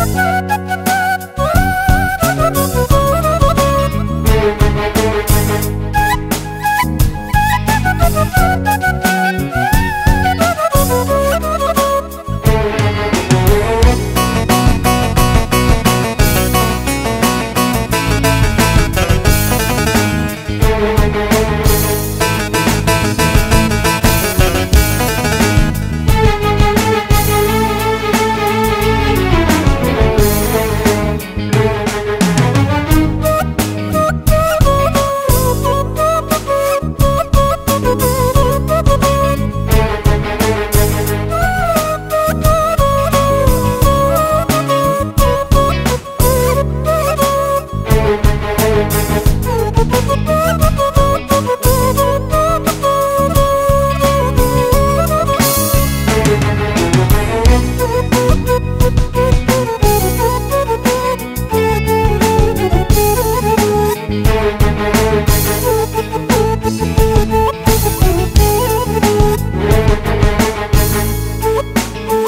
Thank you.